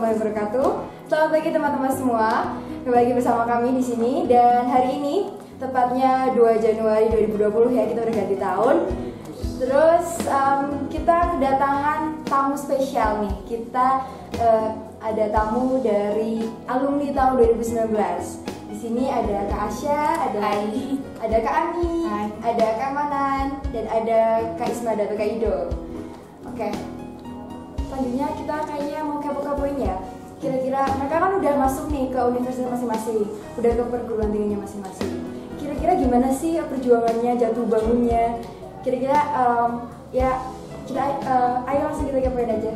warahmatullahi wabarakatuh. Selamat pagi teman-teman semua. Kembali lagi bersama kami di sini dan hari ini tepatnya 2 Januari 2020 ya kita udah ganti tahun. Terus um, kita kedatangan tamu spesial nih. Kita uh, ada tamu dari alumni tahun 2019. Di sini ada Kak Asya, ada Hai. ada Kak Ani, Hai. ada Kak Manan, dan ada Kak Isma dan Kak Ido. Oke. Selanjutnya kita kayaknya mau kepo-kepoin ya. Kira-kira mereka kan udah masuk nih ke universitas masing-masing, udah ke perguruan tingginya masing-masing. Kira-kira gimana sih perjuangannya, jatuh bangunnya? Kira-kira em, ya kita eh, ayo langsung kita kepoin aja.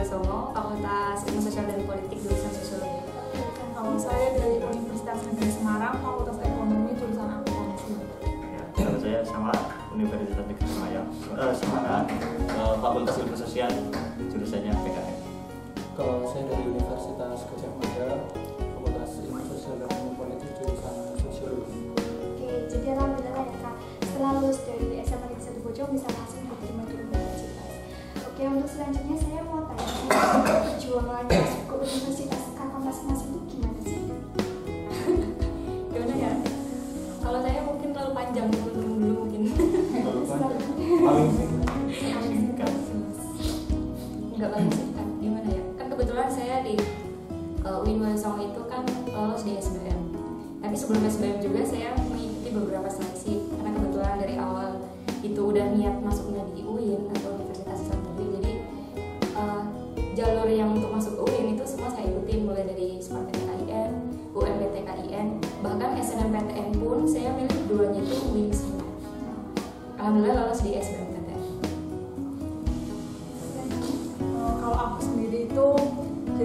Islam Negeri Bali Songo, Fakultas Songo itu kan lolos di SBM. Tapi sebelum SBM juga saya mengikuti beberapa seleksi karena kebetulan dari awal itu udah niat masuknya di UIN atau Universitas Islam Negeri. Jadi uh, jalur yang untuk masuk ke UIN itu semua saya ikutin mulai dari SMARTPTKIN, UMPTKIN, bahkan SNMPTN pun saya milih keduanya itu UIN semua. Alhamdulillah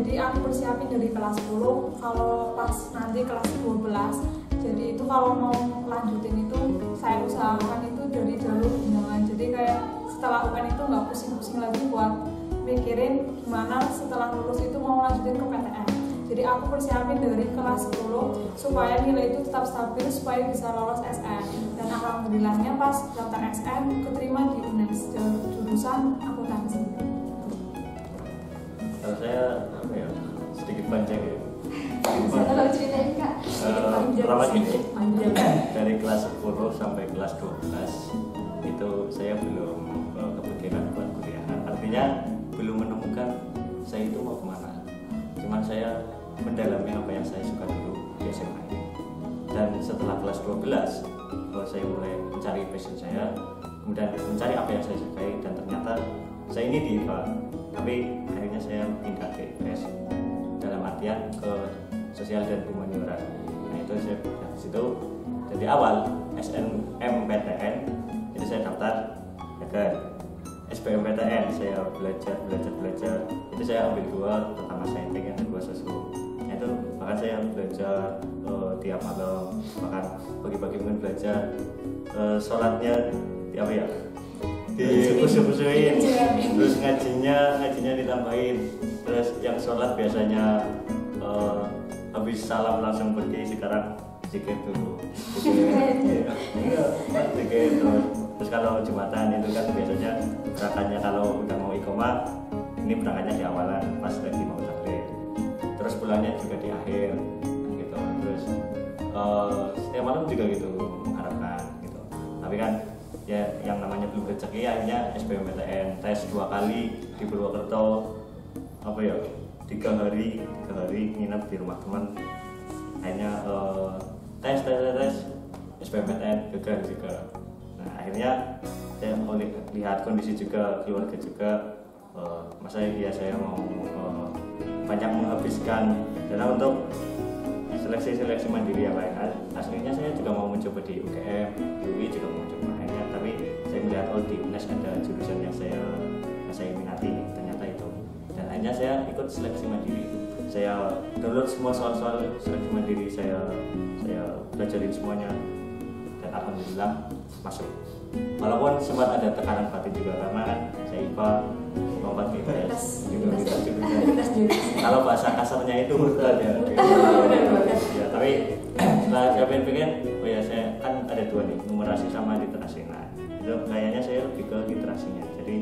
jadi aku persiapin dari kelas 10, kalau pas nanti kelas 12, jadi itu kalau mau lanjutin itu saya usahakan itu dari jalur undangan. Jadi kayak setelah UN itu nggak pusing-pusing lagi buat mikirin gimana setelah lulus itu mau lanjutin ke PTN. Jadi aku persiapin dari kelas 10 supaya nilai itu tetap stabil supaya bisa lolos SN. Dan alhamdulillahnya pas daftar SN keterima di UNES jurusan akuntansi. Saya panjang ya. Bisa tolong ceritain kak? Pertama gini, Panjang. dari kelas 10 sampai kelas 12 itu saya belum eh, kepikiran buat kuliah. Artinya belum menemukan saya itu mau ke mana. Cuman saya mendalami apa yang saya suka dulu di SMA ini. Dan setelah kelas 12 eh, saya mulai mencari passion saya, kemudian mencari apa yang saya sukai dan ternyata saya ini di IPA. Tapi akhirnya saya pindah artian ke sosial dan humaniora. Nah itu saya ke situ. Jadi awal SNMPTN itu saya daftar gagal. SBMPTN saya belajar belajar belajar itu saya ambil dua pertama saintek yang kedua sosio Nah, itu bahkan saya belajar eh, tiap malam bahkan pagi-pagi mungkin belajar eh, sholatnya di apa ya di kusu-kusuin terus ngajinya ngajinya ditambahin. Terus yang sholat biasanya eh, habis salam langsung pergi sekarang zikir dulu. Zikir. iya zikir terus kalau jumatan itu kan biasanya berangkatnya kalau udah mau ikomah ini berangkatnya di awalan pas lagi mau takbir terus pulangnya juga di akhir gitu. Terus eh, setiap malam juga gitu mengharapkan gitu. Tapi kan ya yang namanya belum rezeki akhirnya SBMPTN tes dua kali di Purwokerto. Apa ya? Tiga hari tiga hari nginep di rumah teman. Akhirnya eh, tes tes tes, tes SBMPTN gagal juga nah akhirnya saya lihat kondisi juga keluarga juga. Eh, masa iya saya mau eh, banyak menghabiskan dana untuk seleksi-seleksi mandiri yang lain. As- aslinya saya juga mau mencoba di UGM UI juga mau mencoba melihat oh di UNES ada jurusan yang saya yang saya minati ternyata itu. Dan akhirnya saya ikut seleksi mandiri saya download semua soal-soal seleksi mandiri saya saya belajarin semuanya. Dan alhamdulillah masuk. Walaupun sempat ada tekanan batin juga karena kan saya IPA lompat ke IPS juga. Kita juga. Kalau bahasa kasarnya itu murtad ya. ya tapi setelah saya pikir oh ya saya kan ada dua nih numerasi sama itu kayaknya saya lebih ke literasinya. Jadi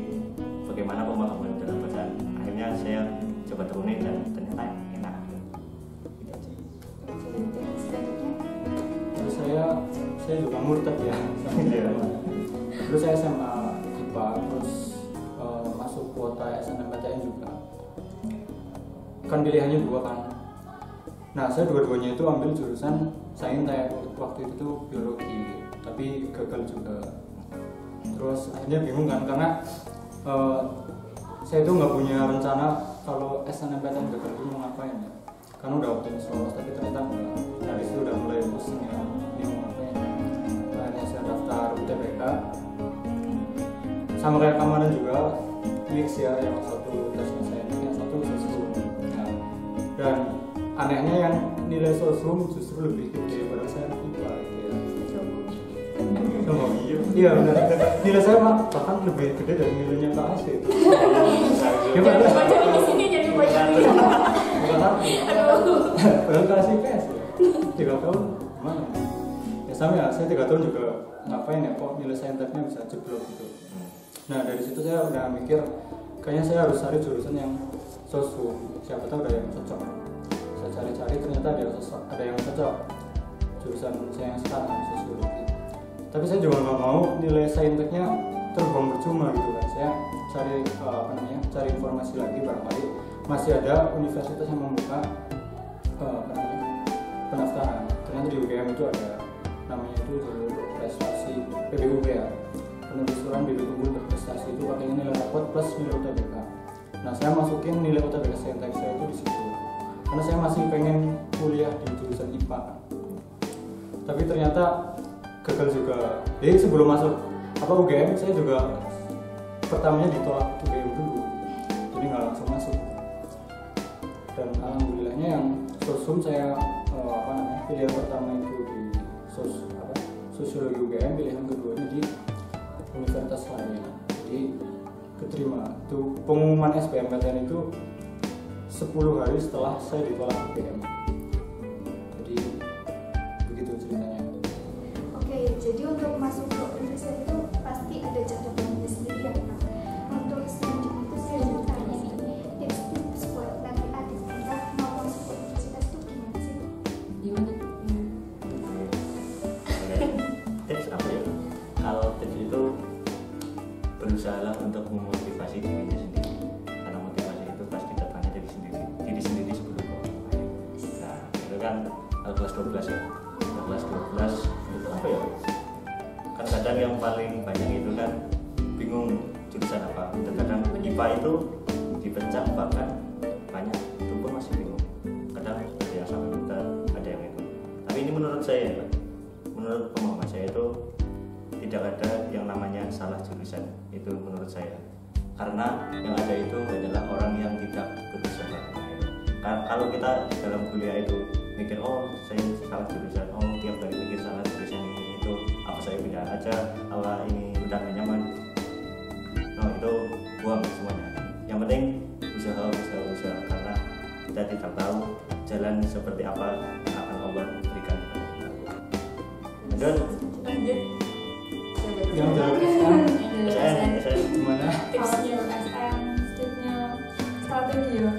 bagaimana pemahaman dalam bacaan akhirnya saya coba turunin dan ternyata enak. Gitu Terus saya saya juga murtad ya. Sama Iya. terus saya SMA IPA terus eh, masuk kuota SNMPTN juga. Kan pilihannya dua kan? Nah saya dua-duanya itu ambil jurusan saintek waktu itu tuh biologi tapi gagal juga. Terus akhirnya bingung kan karena eh, saya itu nggak punya rencana kalau SNMPTN gagal itu mau ngapain ya. Karena udah optimis lolos tapi ternyata enggak nah di situ udah mulai pusing ya ini mau ngapain akhirnya saya daftar UTBK sama kayak kemarin juga mix ya yang satu tesnya saya yang satu sosum nah, dan anehnya yang nilai sosum justru lebih gede Oh, iya, iya benar. Nilai saya mah bahkan lebih gede dari nilainya Kak Ase itu. Gimana? Jadi di sini jadi ini. Bukan aku. Padahal Kak Ase PS ya. Tiga tahun gimana? Ya sama ya, saya tiga tahun juga ngapain ya kok nilai sainteknya bisa jeblok gitu. Nah dari situ saya udah mikir kayaknya saya harus cari jurusan yang sosum. Siapa tahu ada yang cocok. Saya cari-cari ternyata ada yang cocok, ada yang cocok jurusan saya yang sekarang sosiologi. Tapi saya juga nggak mau nilai sainteknya terbang percuma gitu kan. Saya cari eh, apa namanya cari informasi lagi barangkali masih ada universitas yang membuka eh, apa namanya pendaftaran. Ternyata di UGM itu ada namanya itu prestasi PBUB ya penelusuran bibit unggul berprestasi itu pakainya nilai rapot plus nilai UTBK. Nah saya masukin nilai UTBK saintek saya itu di situ karena saya masih pengen kuliah di jurusan IPA. Tapi ternyata gagal juga. Jadi sebelum masuk apa UGM saya juga pertamanya ditolak UGM dulu, jadi nggak langsung masuk. Dan alhamdulillahnya yang sosum saya eh, apa namanya pilihan pertama itu di sos apa sosiologi UGM, pilihan keduanya di universitas lainnya. Jadi keterima. Itu pengumuman SBMPTN itu 10 hari setelah saya ditolak UGM. Itu dipecah bahkan banyak. Itu pun masih bingung. Kadang ada yang sama kita ada yang itu. Tapi ini menurut saya ya, menurut pemahaman saya itu tidak ada yang namanya salah jurusan. Itu menurut saya. Karena yang ada itu adalah orang yang tidak berusaha. Ka- kalau kita dalam kuliah itu mikir oh saya salah jurusan. Oh tiap kali mikir salah jurusan ini itu apa saya pindah aja apa ini tidak tahu jalan seperti apa yang akan Allah berikan. Kepada kita lanjut Lanjut. Yang jawab SN SN gimana? Tipsnya. Tipsnya strategi ya.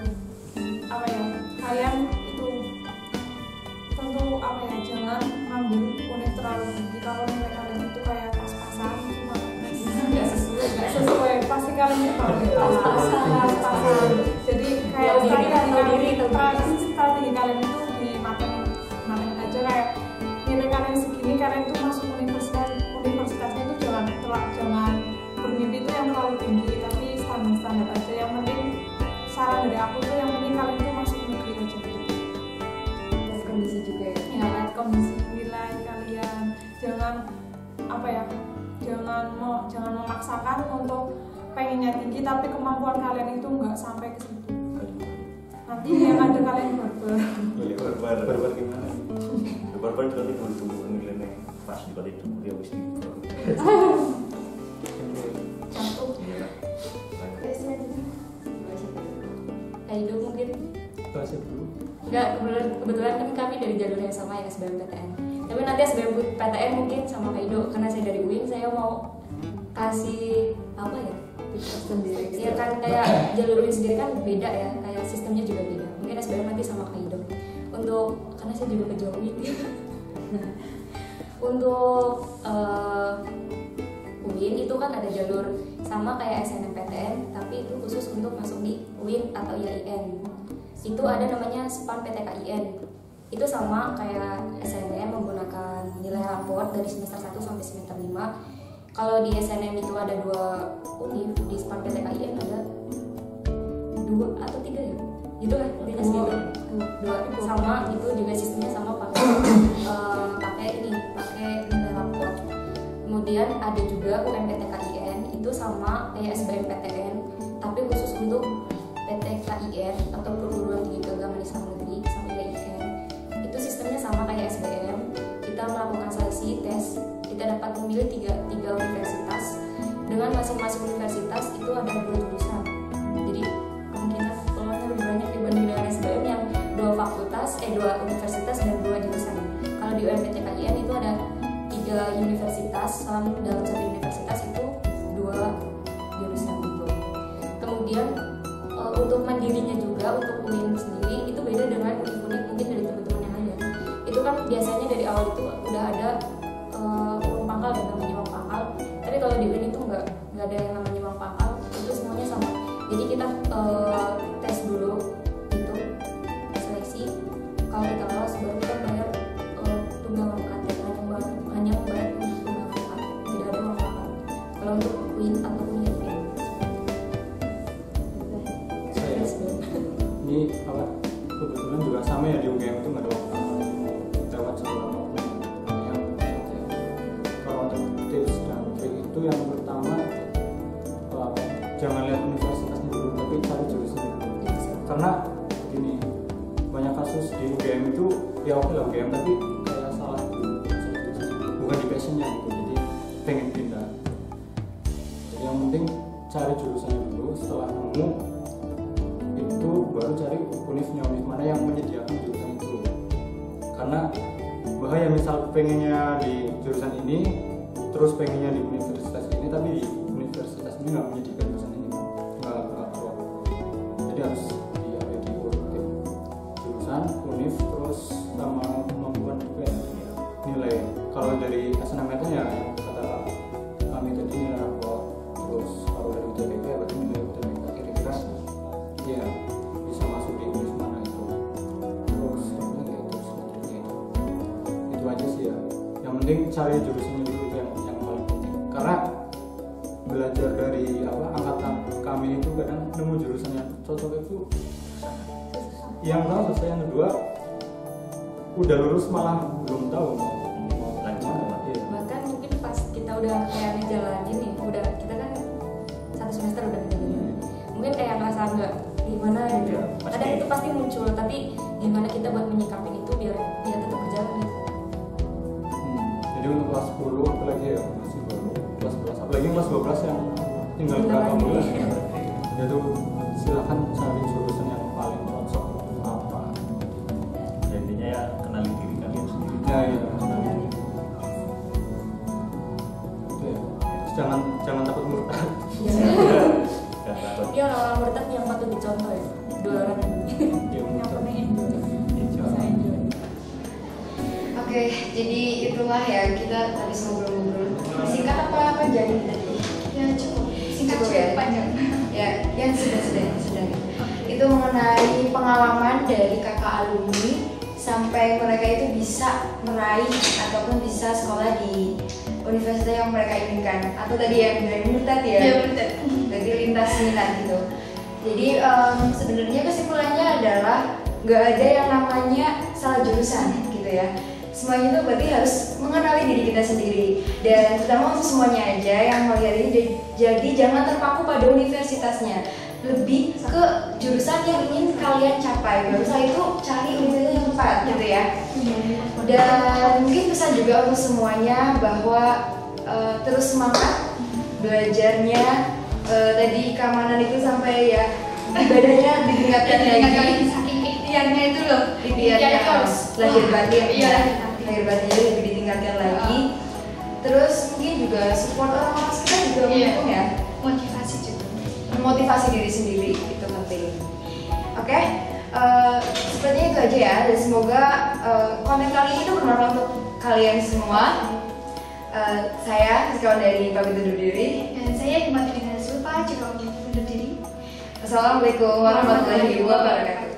Apa ya? Kalian itu tentu apa ya? Jangan ngambil unit terlalu tinggi kalau nilai kalian itu kayak pas-pasan cuma Nggak sesuai. nggak sesuai. Pasti kalian itu pas-pasan. Pas-pasan jangan mau jangan memaksakan untuk pengennya tinggi tapi kemampuan kalian itu nggak sampai ke situ nanti yang ada kalian barbar Iya, barbar. Barbar gimana? Barbar itu nanti tunggu nilainya. pas di kali itu dia wis tiba Cantik. iya mungkin Bahasa dulu. Enggak, kebetulan, kebetulan kan kami dari jalur yang sama ya SBMPTN Tapi nanti SBMPTN mungkin sama Kaido Karena mau kasih apa ya? Sendiri Ya kan kayak jalur UIN sendiri kan beda ya Kayak sistemnya juga beda. Mungkin SBM nanti sama Kaido Untuk, karena saya juga ke Jawa UIN Untuk eh, UIN itu kan ada jalur sama kayak SNMPTN Tapi itu khusus untuk masuk di UIN atau IAIN itu ada namanya SPAN PTKIN itu sama kayak SNM menggunakan nilai raport dari semester 1 sampai semester 5 kalau di SNM itu ada dua univ di SPAN PTKIN ada dua atau tiga ya? Gitu lah intinya segitu dua. Sama itu juga sistemnya sama pakai eh, pakai ini pakai nilai raport. Kemudian ada juga UMPTKIN itu sama kayak SBMPTN tapi khusus untuk PTKIN atau perguruan kita dapat memilih tiga, tiga universitas. Dengan masing-masing universitas itu ada dua jurusan. Jadi kemungkinan peluangnya lebih banyak dibanding dengan SBM yang dua fakultas eh dua universitas dan dua jurusan. Kalau di UMPTKIN itu ada tiga universitas dalam dalam satu yang pertama apa, jangan lihat universitasnya dulu tapi cari jurusannya karena begini banyak kasus di UGM itu ya oke lah UGM tapi kayak salah bukan di passionnya gitu jadi pengen pindah. Jadi yang penting cari jurusannya dulu setelah nemu itu baru cari univnya univ mana yang menyediakan jurusan itu. Karena bahaya misal pengennya di jurusan ini terus pengennya di universitas ini tapi di universitas ini nggak menyediakan jurusan ini nggak nggak kuat. Jadi harus di ada di tim jurusan univ terus sama kemampuan juga ya nilai. Kalau dari SNMPTN ya kata kami tadi nilai rapor terus kalau dari UTBK ya berarti nilai UTBK kira-kira ya bisa masuk di univ mana itu. Terus ya, terus itu. Itu aja sih ya. Yang penting cari jurusannya dulu yang yang paling penting. Karena belajar dari apa angkatan kami itu kadang nemu jurusan yang cocok itu yang tahu selesai yang kedua udah lulus malah belum tahu mau mau Lanjut? Iya. bahkan mungkin pas kita udah kayak ngejalanin nih udah kita kan satu semester udah ngejalanin mungkin kayak ngerasa nggak gimana gitu Iya, pasti. kadang itu pasti muncul tapi gimana kita buat menyikapi itu biar biar tetap berjalan gitu Hmm, jadi untuk kelas 10 kelas 12 yang tinggal berapa lagi. bulan itu silahkan cari jurusan yang paling cocok apa. Ya, intinya ya kenali diri kalian sendiri. Ya iya. Itu ya. Terus jangan jangan takut murtad. Gak takut dia orang-orang murtad yang patut dicontoh ya. Dua orang. Ini ya yang penting Oke, jadi itulah ya kita habis ngobrol-ngobrol. Singkat apa panjang ini tadi? Ya cukup. Singkat Cukup ya? panjang. Ya, yang sudah sudah sudah. Itu mengenai pengalaman dari kakak alumni sampai mereka itu bisa meraih ataupun bisa sekolah di universitas yang mereka inginkan atau tadi yang dari murtad ya? Ya. Jadi lintas minat gitu. Jadi em, sebenarnya kesimpulannya adalah nggak ada yang namanya salah jurusan gitu ya. Semuanya itu berarti harus mengenali diri kita sendiri. Dan terutama untuk semuanya aja yang melihat ini jadi- jadi jangan terpaku pada universitasnya. lebih ke jurusan yang ingin kalian capai. Baru itu cari universitas yang tepat gitu ya. Dan mungkin pesan juga untuk semuanya bahwa eh, terus semangat belajarnya. Eh, tadi keamanan itu sampai ya ibadahnya ditingkatkan lagi ikhtiarnya itu loh Ikhtiarnya itu harus lahir batin. Iya ya. lahir batin. lahir batinnya lebih ditingkatkan lagi. Terus mungkin juga support orang-orang sekitar juga Iya. mendukung ya. Motivasi juga. Memotivasi diri sendiri itu penting. Oke? Eh, sepertinya itu aja ya dan semoga eh, konten kali ini tuh bermanfaat untuk kalian semua. Eh, saya kawan dari pamit undur diri. Dan saya Iman Trina Sulpa juga undur diri. Assalamualaikum warahmatullahi wabarakatuh